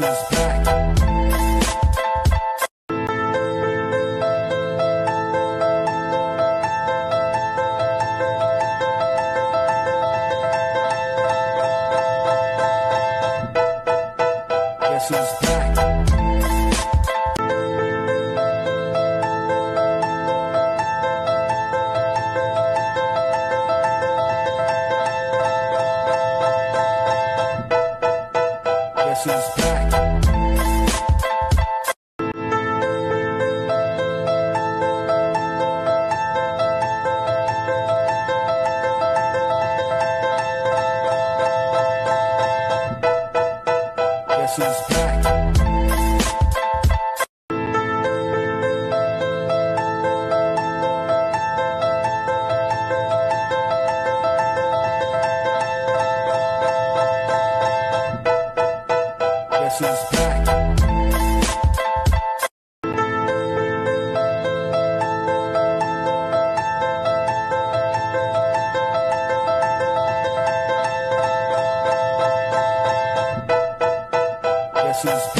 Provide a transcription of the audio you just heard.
She's who's back. Guess who's back? Guess who's back? bounces back. Back.